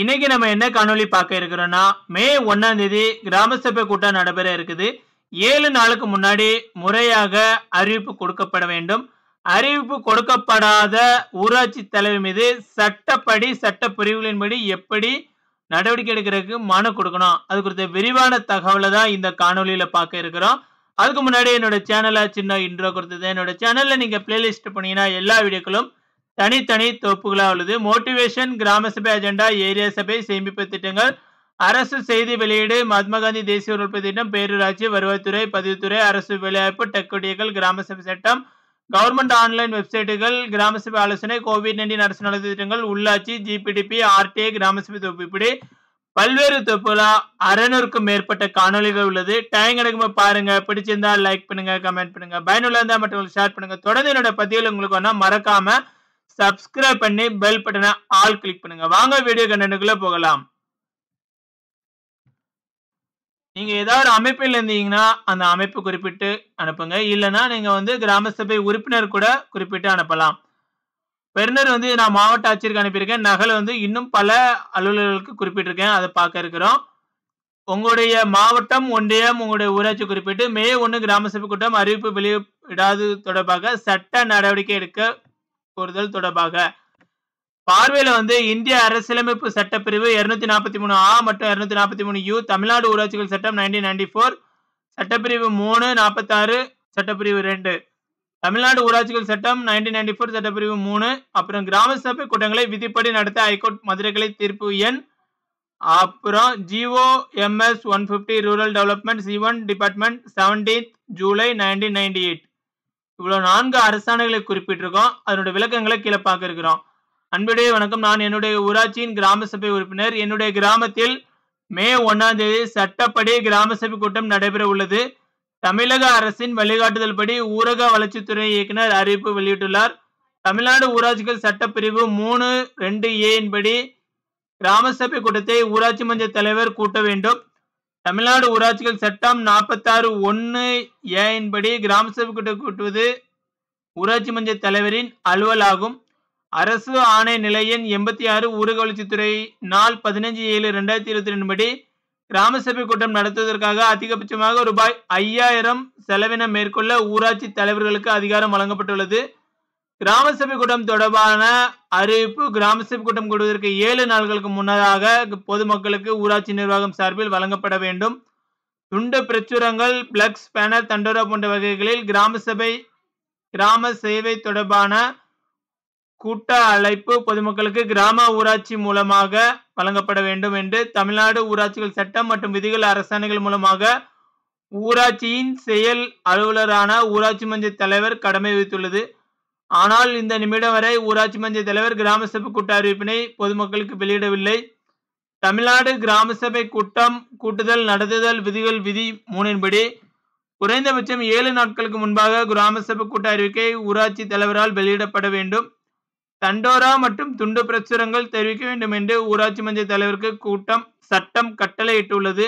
இன்னைக்கு நம்ம என்ன காணொளி பார்க்க இருக்கிறோம்னா மே ஒன்னாம் தேதி கிராம சபை கூட்டம் நடைபெற இருக்குது. ஏழு நாளுக்கு முன்னாடி முறையாக அறிவிப்பு கொடுக்கப்பட வேண்டும். அறிவிப்பு கொடுக்கப்படாத ஊராட்சி தலைவர் மீது சட்டப்படி சட்ட பிரிவுகளின்படி எப்படி நடவடிக்கை எடுக்கிறதுக்கு மனு கொடுக்கணும்? அது குறித்த விரிவான தகவலை தான் இந்த காணொலியில் பார்க்க இருக்கிறோம். அதுக்கு முன்னாடி என்னோட சேனலை சின்ன இன்ட்ரோ கொடுத்தது. என்னோட சேனல்ல நீங்க பிளேலிஸ்ட் பண்ணீங்கன்னா எல்லா வீடியோக்களும் தனித்தனி தொகுப்புகளாக உள்ளது. மோட்டிவேஷன் கிராம சபை அஜெண்டா ஏரியா சபை சேமிப்பு திட்டங்கள். அரசு செய்தி வெளியீடு மகாத்மா காந்தி தேசிய உறுப்பு திட்டம் பேரூராட்சி வருவாய்த்துறை பதிவுத்துறை அரசு வேலைவாய்ப்பு டெக்குடியர்கள் கிராம சபை சட்டம். கவர்மெண்ட் ஆன்லைன் வெப்சைட்டுகள் கிராம சபை ஆலோசனை கோவிட் நைன்டீன் அரசு நலத்திட்டங்கள் உள்ளாட்சி ஜிபிடிபி ஆர்டிஐ கிராம சபை தொகுப்பு இப்படி பல்வேறு தொகுப்புகளா அறநூறுக்கும் மேற்பட்ட காணொளிகள் உள்ளது. டைம் கிடைக்கும் பாருங்க. பிடிச்சிருந்தா லைக் பண்ணுங்க கமெண்ட் பண்ணுங்க. பயனுள்ள இருந்தா மற்றவங்களுக்கு ஷேர் பண்ணுங்க. தொடர்ந்து என்னோட பதிவில் உங்களுக்கு வேணா மறக்காம சப்ஸ்கிரைப் பண்ணி பெல் பட்டனை ஆல் கிளிக் பண்ணுங்க. வாங்க வீடியோ கண்டனுக்குள்ள போகலாம். நீங்க ஏதாவது ஒரு அமைப்பில் இருந்தீங்கன்னா அந்த அமைப்பு குறிப்பிட்டு அனுப்புங்க. இல்லைன்னா நீங்க வந்து கிராம சபை உறுப்பினர் கூட குறிப்பிட்டு அனுப்பலாம். பெருநர் வந்து நான் மாவட்ட ஆட்சியருக்கு அனுப்பியிருக்கேன். நகல் வந்து இன்னும் பல அலுவலர்களுக்கு குறிப்பிட்டிருக்கேன். அதை பார்க்க இருக்கிறோம். உங்களுடைய மாவட்டம் ஒன்றியம் உங்களுடைய ஊராட்சி குறிப்பிட்டு மே ஒன்று கிராம சபை கூட்டம் அறிவிப்பு வெளியிடாது தொடர்பாக சட்ட நடவடிக்கை எடுக்க கோருதல் தொடர்பாக. பார்வையில வந்து இந்திய அரசியலமைப்பு சட்டப்பிரிவு இருநூத்தி நாற்பத்தி மூணு ஆ மற்றும் இருநூத்தி நாற்பத்தி மூணு யூ தமிழ்நாடு ஊராட்சிகள் சட்டம் நைன்டீன் நைன்டி ஃபோர் சட்டப்பிரிவு மூணு நாற்பத்தாறு சட்டப்பிரிவு ரெண்டு. தமிழ்நாடு ஊராட்சிகள் சட்டம் நைன்டீன் நைன்டி ஃபோர் சட்டப்பிரிவு மூணு அப்புறம் கிராம சபை கூட்டங்களை விதிப்படி நடத்த ஹைகோர்ட் மதுரை கிளை தீர்ப்பு எண். அப்புறம் GO MS one fifty rural development C one department seventeenth July nineteen ninety eight இவ்வளோ நான்கு அரசாணைகளை குறிப்பிட்டிருக்கோம். அதனுடைய விளக்கங்களை கீழே பார்க்க இருக்கிறோம் அன்புடைய வணக்கம். நான் என்னுடைய ஊராட்சியின் கிராம சபை உறுப்பினர். என்னுடைய கிராமத்தில் மே ஒன்னாம் தேதி சட்டப்படி கிராம சபை கூட்டம் நடைபெற உள்ளது. தமிழக அரசின் வழிகாட்டுதல் படி ஊரக வளர்ச்சித்துறை இயக்குனர் அறிவிப்பு வெளியிட்டுள்ளார். தமிழ்நாடு ஊராட்சிகள் சட்டப்பிரிவு மூணு ரெண்டு ஏன் படி கிராம சபை கூட்டத்தை ஊராட்சி மன்ற தலைவர் கூட்ட வேண்டும். தமிழ்நாடு ஊராட்சிகள் சட்டம் நாற்பத்தாறு ஒன்று ஏன்படி கிராம சபை கூட்டம் கூட்டுவது ஊராட்சி மன்ற தலைவரின் அலுவலாகும். அரசு ஆணை நிலையின் எண்பத்தி ஆறு ஊரக வளர்ச்சித்துறை நாள் பதினஞ்சு ஏழு ரெண்டாயிரத்தி இருபத்தி ரெண்டு படி கிராம சபை கூட்டம் நடத்துவதற்காக அதிகபட்சமாக ரூபாய் ஐயாயிரம் செலவினம் மேற்கொள்ள ஊராட்சி தலைவர்களுக்கு அதிகாரம் வழங்கப்பட்டுள்ளது. கிராம சபை கூட்டம் தொடர்பான அறிவிப்பு. கிராம சபை கூட்டம் கூடுவதற்கு ஏழு நாள்களுக்கு முன்னதாக பொதுமக்களுக்கு ஊராட்சி நிர்வாகம் சார்பில் வழங்கப்பட வேண்டும். துண்டு பிரச்சுரங்கள் பிளக்ஸ் பேனர் தண்டோரா போன்ற வகைகளில் கிராம சபை கிராம சேவை தொடர்பான கூட்ட அழைப்பு பொதுமக்களுக்கு கிராம ஊராட்சி மூலமாக வழங்கப்பட வேண்டும் என்று தமிழ்நாடு ஊராட்சிகள் சட்டம் மற்றும் விதிகள் அரசாணைகள் மூலமாக ஊராட்சியின் செயல் அலுவலரான ஊராட்சி மன்ற தலைவர் கடமை வைத்துள்ளது ஆனால் இந்த நிமிடம் வரை ஊராட்சி மன்ற தலைவர் கிராம சபை கூட்ட அறிவிப்பினை பொதுமக்களுக்கு வெளியிடவில்லை. தமிழ்நாடு கிராம சபை கூட்டம் கூட்டுதல் நடத்துதல் விதிகள் விதி மூணின்படி குறைந்தபட்சம் ஏழு நாட்களுக்கு முன்பாக கிராம சபை கூட்ட அறிவிக்கை ஊராட்சி தலைவரால் வெளியிடப்பட வேண்டும். தண்டோரா மற்றும் துண்டு பிரசுரங்கள் தெரிவிக்க வேண்டும் என்று ஊராட்சி மன்ற தலைவருக்கு கூட்டம் சட்டம் கட்டளையிட்டுள்ளது.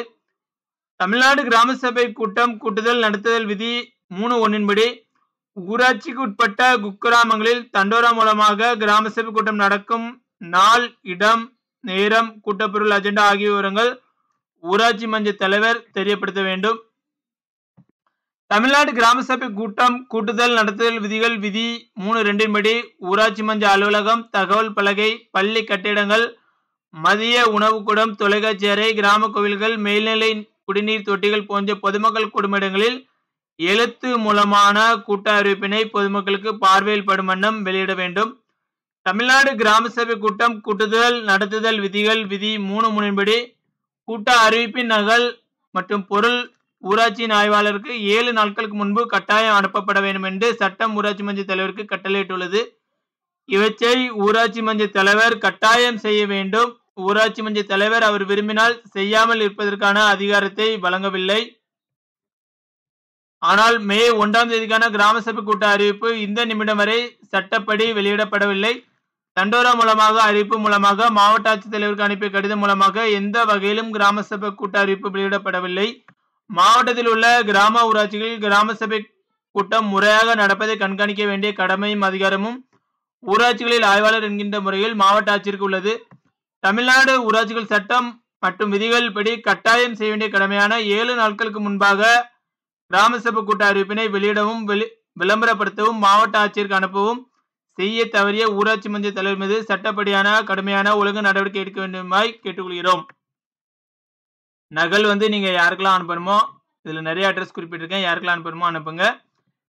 தமிழ்நாடு கிராம சபை கூட்டம் கூட்டுதல் நடத்துதல் விதி மூணு ஒன்றின்படி ஊராட்சிக்கு உட்பட்ட குக்கிராமங்களில் தண்டோரா மூலமாக கிராம சபை கூட்டம் நடக்கும். நாள் இடம் நேரம் கூட்டப்பொருள் அஜெண்டா ஆகிய விவரங்கள் ஊராட்சி மன்ற தலைவர் தெரியப்படுத்த வேண்டும். தமிழ்நாடு கிராம சபை கூட்டம் கூட்டுதல் நடத்துதல் விதிகள் விதி மூணு ரெண்டின்படி ஊராட்சி மன்ற அலுவலகம் தகவல் பலகை பள்ளி கட்டிடங்கள் மதிய உணவுக்கூடம் தொலைக்காட்சி அறை கிராம கோவில்கள் மேல்நிலை குடிநீர் தொட்டிகள் போன்ற பொதுமக்கள் குடும்பங்களில் எழுத்து மூலமான கூட்ட அறிவிப்பினை பொதுமக்களுக்கு பார்வையில் படும் வண்ணம் வெளியிட வேண்டும். தமிழ்நாடு கிராம சபை கூட்டம் கூட்டுதல் நடத்துதல் விதிகள் விதி மூணு முனின்படி கூட்ட அறிவிப்பின் நகல் மற்றும் பொருள் ஊராட்சியின் ஆய்வாளருக்கு ஏழு நாட்களுக்கு முன்பு கட்டாயம் அனுப்பப்பட வேண்டும் என்று சட்டம் ஊராட்சி மன்ற தலைவருக்கு கட்டளையிட்டுள்ளது. இவற்றை ஊராட்சி மன்ற தலைவர் கட்டாயம் செய்ய வேண்டும். ஊராட்சி மன்ற தலைவர் அவர் விரும்பினால் செய்யாமல் இருப்பதற்கான அதிகாரத்தை வழங்கவில்லை. ஆனால் மே ஒன்றாம் தேதிக்கான கிராம சபை கூட்ட அறிவிப்பு இந்த நிமிடம் வரை சட்டப்படி வெளியிடப்படவில்லை. தண்டோரா மூலமாக அறிவிப்பு மூலமாக மாவட்ட ஆட்சித்தலைவருக்கு அனுப்பிய கடிதம் மூலமாக எந்த வகையிலும் கிராம சபை கூட்ட அறிவிப்பு வெளியிடப்படவில்லை. மாவட்டத்தில் உள்ள கிராம ஊராட்சிகளில் கிராம சபை கூட்டம் முறையாக நடப்பதை கண்காணிக்க வேண்டிய கடமையும் அதிகாரமும் ஊராட்சிகளில் ஆய்வாளர் என்கின்ற முறையில் மாவட்ட ஆட்சியருக்கு உள்ளது. தமிழ்நாடு ஊராட்சிகள் சட்டம் மற்றும் விதிகள் படி கட்டாயம் செய்ய வேண்டிய கடமையான ஏழு நாட்களுக்கு முன்பாக கிராம சபை கூட்ட அறிவிப்பினை வெளியிடவும் விளம்பரப்படுத்தவும் மாவட்ட ஆட்சியருக்கு அனுப்பவும் செய்ய தவறிய ஊராட்சி மன்ற தலைவர் மீது சட்டப்படியான கடுமையான ஒழுங்கு நடவடிக்கை எடுக்க வேண்டுமாய் கேட்டுக்கொள்கிறோம். நகல் வந்து நீங்க யாருக்கெல்லாம் அனுப்பணுமோ இதுல நிறைய அட்ரஸ் குறிப்பிட்டிருக்கேன் யாருக்கெல்லாம் அனுப்பணுமோ அனுப்புங்க.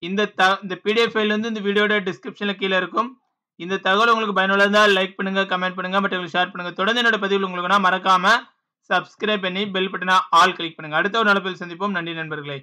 இந்த த இந்த பிடிஎஃப் ஃபைல் வந்து இந்த வீடியோட டிஸ்கிரிப்ஷன்ல கீழே இருக்கும். இந்த தகவல் உங்களுக்கு பயனுள்ளதா இருந்தால் லைக் பண்ணுங்க கமெண்ட் பண்ணுங்க மற்றவங்களுக்கு ஷேர் பண்ணுங்க. தொடர்ந்து என்னோட பதிவில் உங்களுக்கு நான் மறக்காம சப்ஸ்கிரைப் பண்ணி பெல் பட்டனா ஆல் கிளிக் பண்ணுங்க. அடுத்த ஒரு நடப்பில் சந்திப்போம். நன்றி நண்பர்களே.